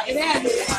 Akin na yan.